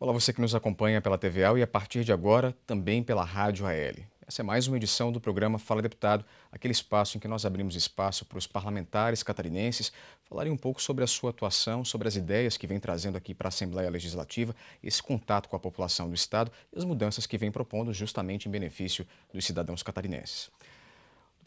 Olá, você que nos acompanha pela TVA e a partir de agora também pela Rádio AL. Essa é mais uma edição do programa Fala Deputado, aquele espaço em que nós abrimos espaço para os parlamentares catarinenses falarem um pouco sobre a sua atuação, sobre as ideias que vem trazendo aqui para a Assembleia Legislativa, esse contato com a população do Estado e as mudanças que vem propondo justamente em benefício dos cidadãos catarinenses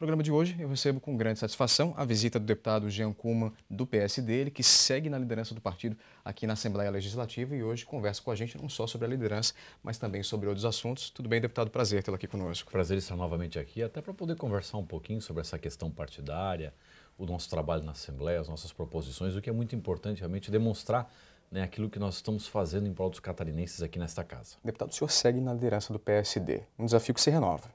programa de hoje eu recebo com grande satisfação a visita do deputado Jean Kuma, do PSD, ele que segue na liderança do partido aqui na Assembleia Legislativa e hoje conversa com a gente não só sobre a liderança, mas também sobre outros assuntos. Tudo bem, deputado? Prazer tê-lo aqui conosco. Prazer estar novamente aqui, até para poder conversar um pouquinho sobre essa questão partidária, o nosso trabalho na Assembleia, as nossas proposições, o que é muito importante realmente demonstrar né, aquilo que nós estamos fazendo em prol dos catarinenses aqui nesta casa. Deputado, o senhor segue na liderança do PSD, um desafio que se renova.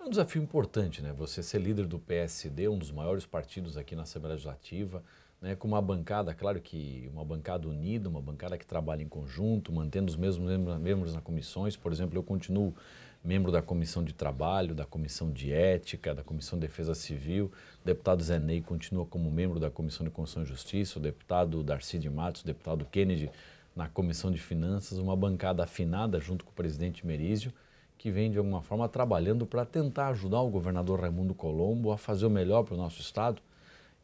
É um desafio importante, né? Você ser líder do PSD, um dos maiores partidos aqui na Assembleia Legislativa, né? com uma bancada, claro que uma bancada unida, uma bancada que trabalha em conjunto, mantendo os mesmos membros nas comissões. Por exemplo, eu continuo membro da Comissão de Trabalho, da Comissão de Ética, da Comissão de Defesa Civil. O deputado Zé Ney continua como membro da Comissão de Constituição e Justiça, o deputado Darcy de Matos, o deputado Kennedy na Comissão de Finanças, uma bancada afinada junto com o presidente Merizio que vem de alguma forma trabalhando para tentar ajudar o governador Raimundo Colombo a fazer o melhor para o nosso estado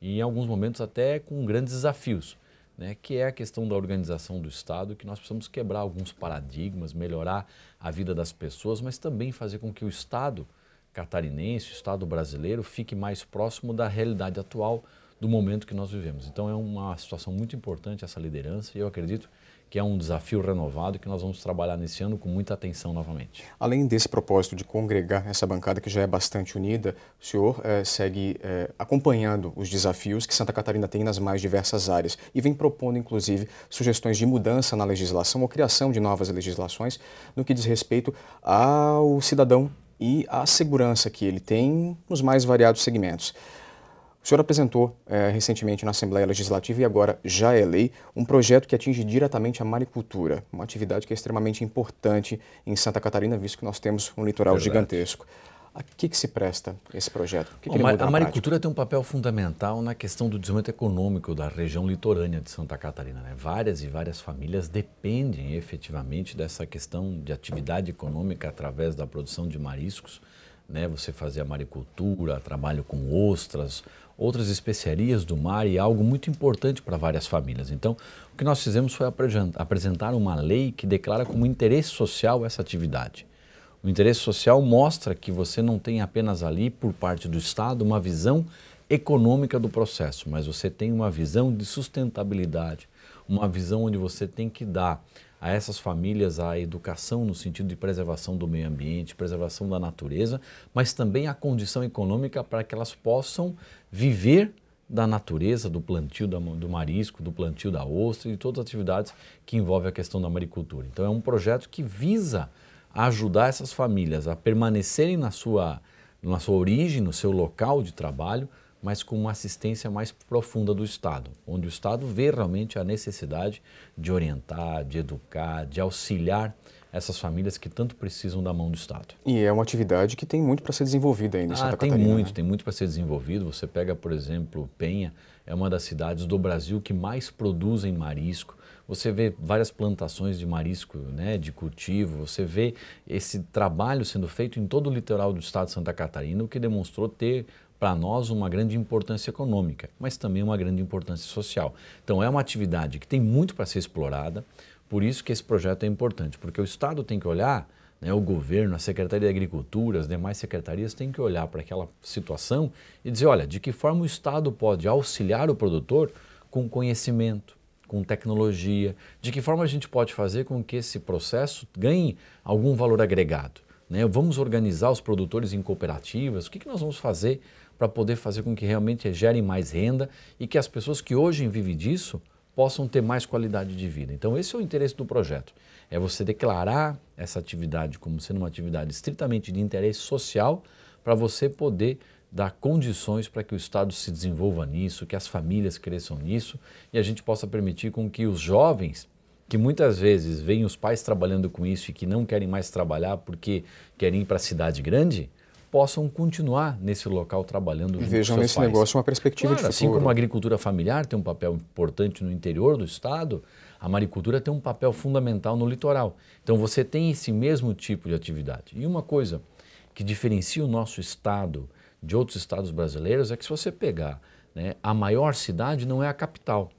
e em alguns momentos até com grandes desafios, né, que é a questão da organização do estado, que nós precisamos quebrar alguns paradigmas, melhorar a vida das pessoas, mas também fazer com que o estado catarinense, o estado brasileiro fique mais próximo da realidade atual do momento que nós vivemos. Então é uma situação muito importante essa liderança e eu acredito que é um desafio renovado que nós vamos trabalhar nesse ano com muita atenção novamente. Além desse propósito de congregar essa bancada que já é bastante unida, o senhor eh, segue eh, acompanhando os desafios que Santa Catarina tem nas mais diversas áreas e vem propondo, inclusive, sugestões de mudança na legislação ou criação de novas legislações no que diz respeito ao cidadão e à segurança que ele tem nos mais variados segmentos. O senhor apresentou é, recentemente na Assembleia Legislativa e agora já é lei um projeto que atinge diretamente a maricultura, uma atividade que é extremamente importante em Santa Catarina, visto que nós temos um litoral Verdade. gigantesco. A que, que se presta esse projeto? Que que a maricultura tem um papel fundamental na questão do desenvolvimento econômico da região litorânea de Santa Catarina. Né? Várias e várias famílias dependem efetivamente dessa questão de atividade econômica através da produção de mariscos. Né? Você fazer a maricultura, trabalho com ostras, outras especiarias do mar e algo muito importante para várias famílias. Então, o que nós fizemos foi apresentar uma lei que declara como interesse social essa atividade. O interesse social mostra que você não tem apenas ali, por parte do Estado, uma visão econômica do processo, mas você tem uma visão de sustentabilidade, uma visão onde você tem que dar a essas famílias a educação no sentido de preservação do meio ambiente, preservação da natureza, mas também a condição econômica para que elas possam viver da natureza, do plantio do marisco, do plantio da ostra e todas as atividades que envolvem a questão da maricultura. Então é um projeto que visa ajudar essas famílias a permanecerem na sua, na sua origem, no seu local de trabalho, mas com uma assistência mais profunda do Estado, onde o Estado vê realmente a necessidade de orientar, de educar, de auxiliar essas famílias que tanto precisam da mão do Estado. E é uma atividade que tem muito para ser desenvolvida ainda em ah, Santa tem Catarina. Tem muito, né? tem muito para ser desenvolvido. Você pega, por exemplo, Penha, é uma das cidades do Brasil que mais produzem marisco. Você vê várias plantações de marisco, né, de cultivo. Você vê esse trabalho sendo feito em todo o litoral do estado de Santa Catarina, o que demonstrou ter para nós uma grande importância econômica, mas também uma grande importância social. Então é uma atividade que tem muito para ser explorada, por isso que esse projeto é importante, porque o Estado tem que olhar, né, o governo, a Secretaria de Agricultura, as demais secretarias têm que olhar para aquela situação e dizer, olha, de que forma o Estado pode auxiliar o produtor com conhecimento, com tecnologia, de que forma a gente pode fazer com que esse processo ganhe algum valor agregado. Né? Vamos organizar os produtores em cooperativas, o que, que nós vamos fazer para poder fazer com que realmente gerem mais renda e que as pessoas que hoje vivem disso possam ter mais qualidade de vida. Então, esse é o interesse do projeto. É você declarar essa atividade como sendo uma atividade estritamente de interesse social para você poder dar condições para que o Estado se desenvolva nisso, que as famílias cresçam nisso e a gente possa permitir com que os jovens, que muitas vezes veem os pais trabalhando com isso e que não querem mais trabalhar porque querem ir para a cidade grande, possam continuar nesse local trabalhando. E vejam nesse pais. negócio uma perspectiva claro, de assim futuro. Assim como a agricultura familiar tem um papel importante no interior do estado, a maricultura tem um papel fundamental no litoral. Então você tem esse mesmo tipo de atividade. E uma coisa que diferencia o nosso estado de outros estados brasileiros é que se você pegar né, a maior cidade não é a capital.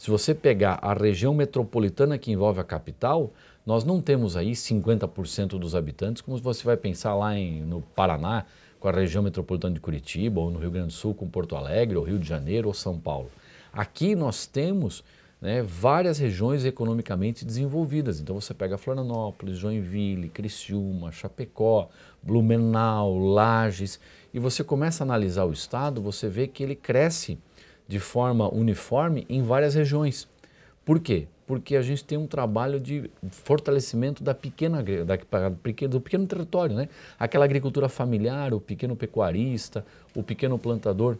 Se você pegar a região metropolitana que envolve a capital, nós não temos aí 50% dos habitantes, como você vai pensar lá em, no Paraná, com a região metropolitana de Curitiba, ou no Rio Grande do Sul com Porto Alegre, ou Rio de Janeiro, ou São Paulo. Aqui nós temos né, várias regiões economicamente desenvolvidas. Então você pega Florianópolis, Joinville, Criciúma, Chapecó, Blumenau, Lages, e você começa a analisar o estado, você vê que ele cresce de forma uniforme em várias regiões. Por quê? Porque a gente tem um trabalho de fortalecimento da pequena, da, do pequeno território, né? Aquela agricultura familiar, o pequeno pecuarista, o pequeno plantador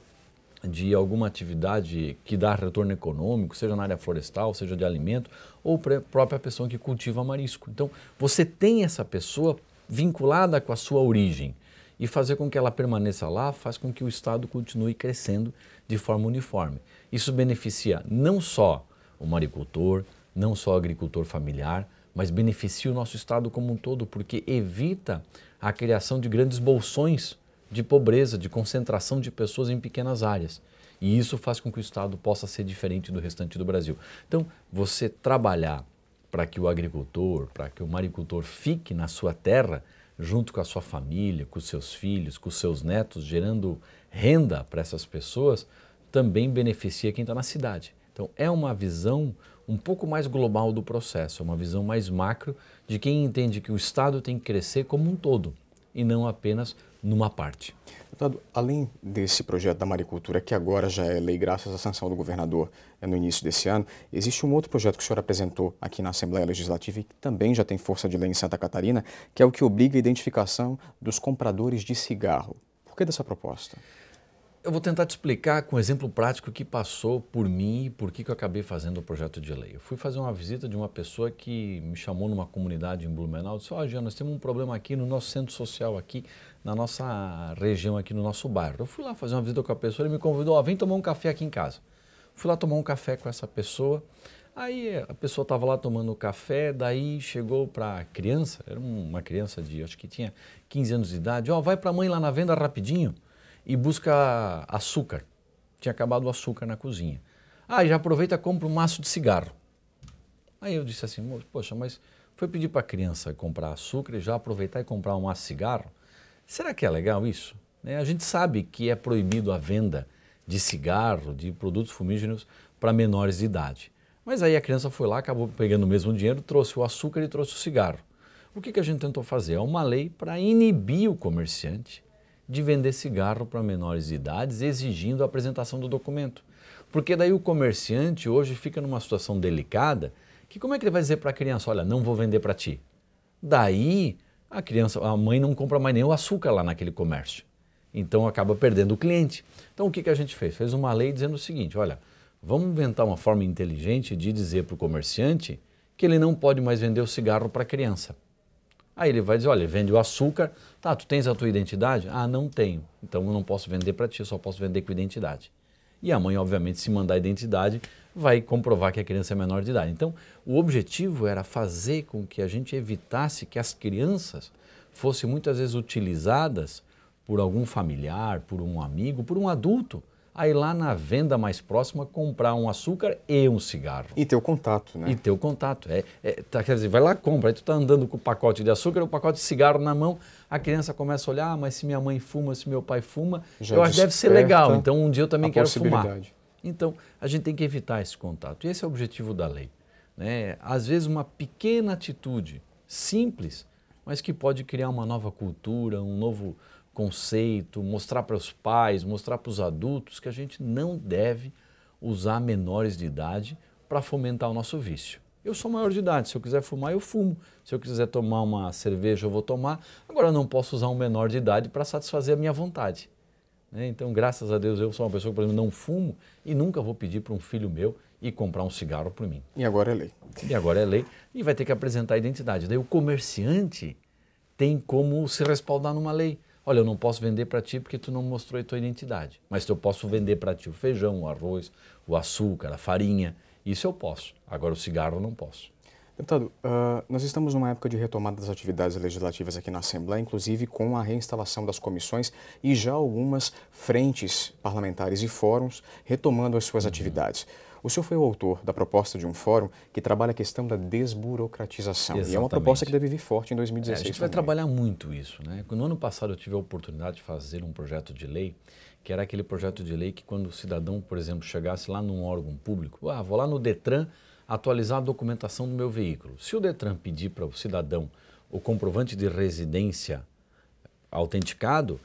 de alguma atividade que dá retorno econômico, seja na área florestal, seja de alimento, ou própria pessoa que cultiva marisco. Então, você tem essa pessoa vinculada com a sua origem e fazer com que ela permaneça lá faz com que o Estado continue crescendo de forma uniforme. Isso beneficia não só o maricultor, não só o agricultor familiar, mas beneficia o nosso Estado como um todo, porque evita a criação de grandes bolsões de pobreza, de concentração de pessoas em pequenas áreas. E isso faz com que o Estado possa ser diferente do restante do Brasil. Então, você trabalhar para que o agricultor, para que o maricultor fique na sua terra, junto com a sua família, com seus filhos, com seus netos, gerando renda para essas pessoas, também beneficia quem está na cidade. Então, é uma visão um pouco mais global do processo, é uma visão mais macro de quem entende que o Estado tem que crescer como um todo e não apenas numa parte. Deputado, além desse projeto da maricultura, que agora já é lei graças à sanção do governador né, no início desse ano, existe um outro projeto que o senhor apresentou aqui na Assembleia Legislativa e que também já tem força de lei em Santa Catarina, que é o que obriga a identificação dos compradores de cigarro. Por que dessa proposta? Eu vou tentar te explicar com um exemplo prático que passou por mim e por que eu acabei fazendo o projeto de lei. Eu fui fazer uma visita de uma pessoa que me chamou numa comunidade em Blumenau e disse, ó, oh, nós temos um problema aqui no nosso centro social aqui, na nossa região aqui, no nosso bairro. Eu fui lá fazer uma visita com a pessoa, ele me convidou, ó, oh, vem tomar um café aqui em casa. Fui lá tomar um café com essa pessoa, aí a pessoa estava lá tomando café, daí chegou para a criança, era uma criança de, acho que tinha 15 anos de idade, ó, oh, vai para a mãe lá na venda rapidinho e busca açúcar. Tinha acabado o açúcar na cozinha. Ah, já aproveita e compra um maço de cigarro. Aí eu disse assim, poxa, mas foi pedir para a criança comprar açúcar e já aproveitar e comprar um maço de cigarro? Será que é legal isso? Né, a gente sabe que é proibido a venda de cigarro, de produtos fumígenos para menores de idade. Mas aí a criança foi lá, acabou pegando o mesmo dinheiro, trouxe o açúcar e trouxe o cigarro. O que, que a gente tentou fazer? É uma lei para inibir o comerciante de vender cigarro para menores de idades, exigindo a apresentação do documento. Porque daí o comerciante hoje fica numa situação delicada, que como é que ele vai dizer para a criança, olha, não vou vender para ti? Daí a criança, a mãe não compra mais nem o açúcar lá naquele comércio. Então acaba perdendo o cliente. Então o que, que a gente fez? Fez uma lei dizendo o seguinte, olha, vamos inventar uma forma inteligente de dizer para o comerciante que ele não pode mais vender o cigarro para a criança. Aí ele vai dizer, olha, vende o açúcar, tá, tu tens a tua identidade? Ah, não tenho, então eu não posso vender para ti, eu só posso vender com identidade. E a mãe, obviamente, se mandar a identidade, vai comprovar que a criança é menor de idade. Então, o objetivo era fazer com que a gente evitasse que as crianças fossem muitas vezes utilizadas por algum familiar, por um amigo, por um adulto, aí lá na venda mais próxima comprar um açúcar e um cigarro. E ter o contato, né? E ter o contato. É, é, tá, quer dizer, vai lá, compra, aí tu tá andando com o pacote de açúcar, o pacote de cigarro na mão, a criança começa a olhar, ah, mas se minha mãe fuma, se meu pai fuma, Já eu acho que deve ser legal, então um dia eu também quero fumar. Então, a gente tem que evitar esse contato. E esse é o objetivo da lei. Né? Às vezes, uma pequena atitude, simples, mas que pode criar uma nova cultura, um novo conceito, mostrar para os pais, mostrar para os adultos que a gente não deve usar menores de idade para fomentar o nosso vício. Eu sou maior de idade, se eu quiser fumar, eu fumo. Se eu quiser tomar uma cerveja, eu vou tomar. Agora, eu não posso usar um menor de idade para satisfazer a minha vontade. Né? Então, graças a Deus, eu sou uma pessoa que, por exemplo, não fumo e nunca vou pedir para um filho meu ir comprar um cigarro por mim. E agora é lei. E agora é lei e vai ter que apresentar a identidade. Daí o comerciante tem como se respaldar numa lei. Olha, eu não posso vender para ti porque tu não mostrou a tua identidade. Mas eu posso vender para ti o feijão, o arroz, o açúcar, a farinha. Isso eu posso. Agora o cigarro eu não posso. Deputado, uh, nós estamos numa época de retomada das atividades legislativas aqui na Assembleia, inclusive com a reinstalação das comissões e já algumas frentes parlamentares e fóruns retomando as suas uhum. atividades. O senhor foi o autor da proposta de um fórum que trabalha a questão da desburocratização. Exatamente. E é uma proposta que deve vir forte em 2016. É, a gente também. vai trabalhar muito isso. Né? No ano passado eu tive a oportunidade de fazer um projeto de lei, que era aquele projeto de lei que quando o cidadão, por exemplo, chegasse lá num órgão público, ah, vou lá no Detran atualizar a documentação do meu veículo. Se o Detran pedir para o cidadão o comprovante de residência autenticado,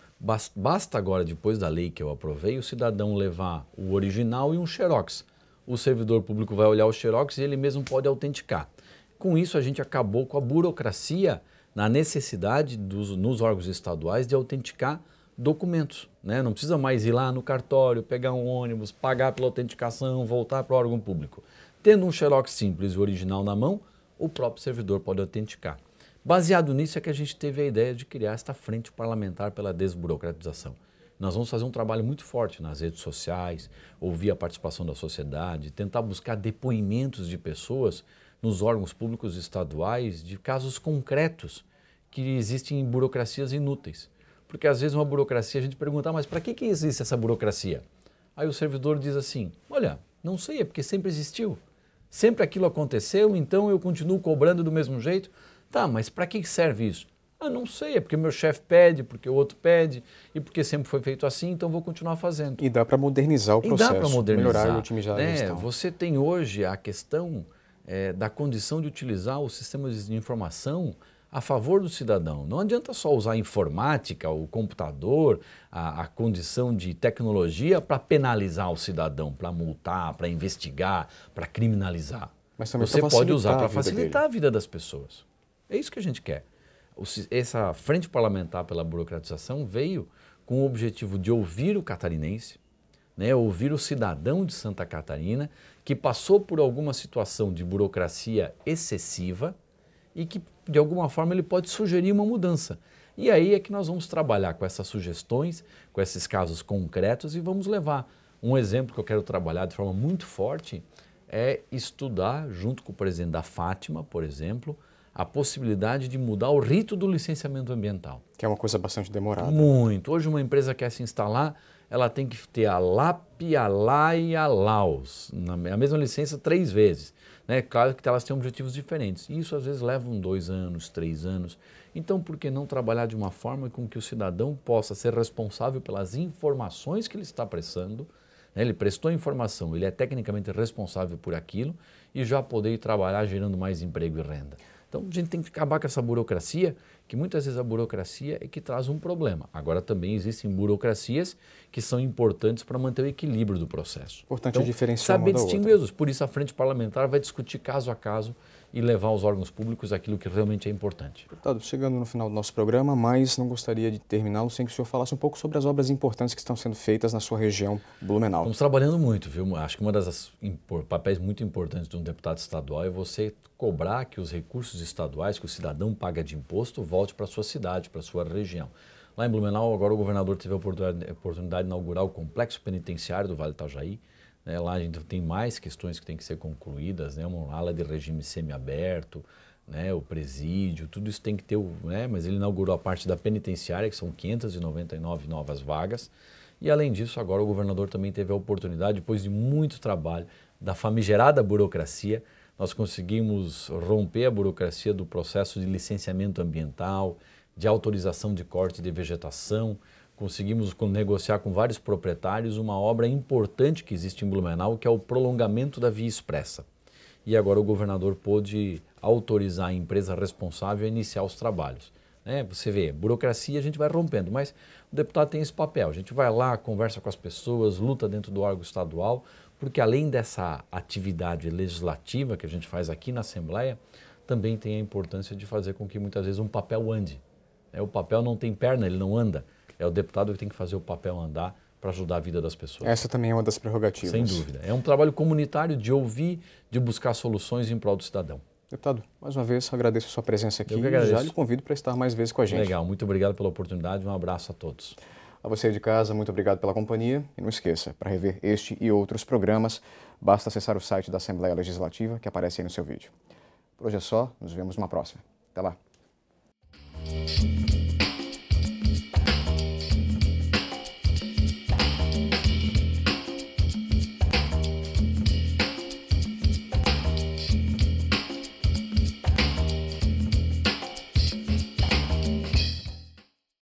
basta agora, depois da lei que eu aprovei, o cidadão levar o original e um xerox. O servidor público vai olhar o xerox e ele mesmo pode autenticar. Com isso, a gente acabou com a burocracia na necessidade dos, nos órgãos estaduais de autenticar documentos. Né? Não precisa mais ir lá no cartório, pegar um ônibus, pagar pela autenticação, voltar para o órgão público. Tendo um xerox simples e original na mão, o próprio servidor pode autenticar. Baseado nisso é que a gente teve a ideia de criar esta frente parlamentar pela desburocratização. Nós vamos fazer um trabalho muito forte nas redes sociais, ouvir a participação da sociedade, tentar buscar depoimentos de pessoas nos órgãos públicos estaduais de casos concretos que existem burocracias inúteis. Porque às vezes uma burocracia a gente pergunta, ah, mas para que, que existe essa burocracia? Aí o servidor diz assim: olha, não sei, é porque sempre existiu. Sempre aquilo aconteceu, então eu continuo cobrando do mesmo jeito. Tá, mas para que serve isso? Ah, não sei, é porque meu chefe pede, porque o outro pede, e porque sempre foi feito assim, então vou continuar fazendo. E dá para modernizar o processo, e dá para modernizar, melhorar e otimizar é, a gestão. Você tem hoje a questão é, da condição de utilizar os sistemas de informação a favor do cidadão. Não adianta só usar a informática, o computador, a, a condição de tecnologia para penalizar o cidadão, para multar, para investigar, para criminalizar. Mas também Você pode usar para facilitar a vida das pessoas. É isso que a gente quer. Essa frente parlamentar pela burocratização veio com o objetivo de ouvir o catarinense, né, ouvir o cidadão de Santa Catarina que passou por alguma situação de burocracia excessiva e que de alguma forma ele pode sugerir uma mudança. E aí é que nós vamos trabalhar com essas sugestões, com esses casos concretos e vamos levar. Um exemplo que eu quero trabalhar de forma muito forte é estudar, junto com o presidente da Fátima, por exemplo, a possibilidade de mudar o rito do licenciamento ambiental. Que é uma coisa bastante demorada. Muito. Hoje uma empresa quer se instalar, ela tem que ter a LAP, a LA e a LAUS, a mesma licença três vezes. Né? Claro que elas têm objetivos diferentes. E isso às vezes leva um dois anos, três anos. Então, por que não trabalhar de uma forma com que o cidadão possa ser responsável pelas informações que ele está prestando? Né? Ele prestou informação, ele é tecnicamente responsável por aquilo e já poder trabalhar gerando mais emprego e renda. Então, a gente tem que acabar com essa burocracia que muitas vezes a burocracia é que traz um problema. Agora também existem burocracias que são importantes para manter o equilíbrio do processo. Importante então, diferenciar saber distinguir Por isso a frente parlamentar vai discutir caso a caso e levar aos órgãos públicos aquilo que realmente é importante. Deputado, chegando no final do nosso programa, mas não gostaria de terminá-lo sem que o senhor falasse um pouco sobre as obras importantes que estão sendo feitas na sua região Blumenau. Estamos trabalhando muito, viu? Acho que uma das papéis muito importantes de um deputado estadual é você cobrar que os recursos estaduais que o cidadão paga de imposto volte para a sua cidade, para a sua região. Lá em Blumenau, agora o governador teve a oportunidade de inaugurar o complexo penitenciário do Vale do Itajaí, né? Lá a gente tem mais questões que têm que ser concluídas, né? uma ala de regime semiaberto, né? o presídio, tudo isso tem que ter, né? mas ele inaugurou a parte da penitenciária, que são 599 novas vagas, e além disso, agora o governador também teve a oportunidade, depois de muito trabalho, da famigerada burocracia, nós conseguimos romper a burocracia do processo de licenciamento ambiental, de autorização de corte de vegetação, conseguimos negociar com vários proprietários uma obra importante que existe em Blumenau, que é o prolongamento da via expressa. E agora o governador pôde autorizar a empresa responsável a iniciar os trabalhos. Né? Você vê, burocracia a gente vai rompendo, mas o deputado tem esse papel. A gente vai lá, conversa com as pessoas, luta dentro do órgão estadual, porque além dessa atividade legislativa que a gente faz aqui na Assembleia, também tem a importância de fazer com que muitas vezes um papel ande. É, o papel não tem perna, ele não anda. É o deputado que tem que fazer o papel andar para ajudar a vida das pessoas. Essa também é uma das prerrogativas. Sem dúvida. É um trabalho comunitário de ouvir, de buscar soluções em prol do cidadão. Deputado, mais uma vez agradeço a sua presença aqui e já lhe convido para estar mais vezes com a gente. Legal, muito obrigado pela oportunidade, um abraço a todos. A você de casa, muito obrigado pela companhia e não esqueça, para rever este e outros programas, basta acessar o site da Assembleia Legislativa que aparece aí no seu vídeo. Por hoje é só, nos vemos numa próxima. Até lá.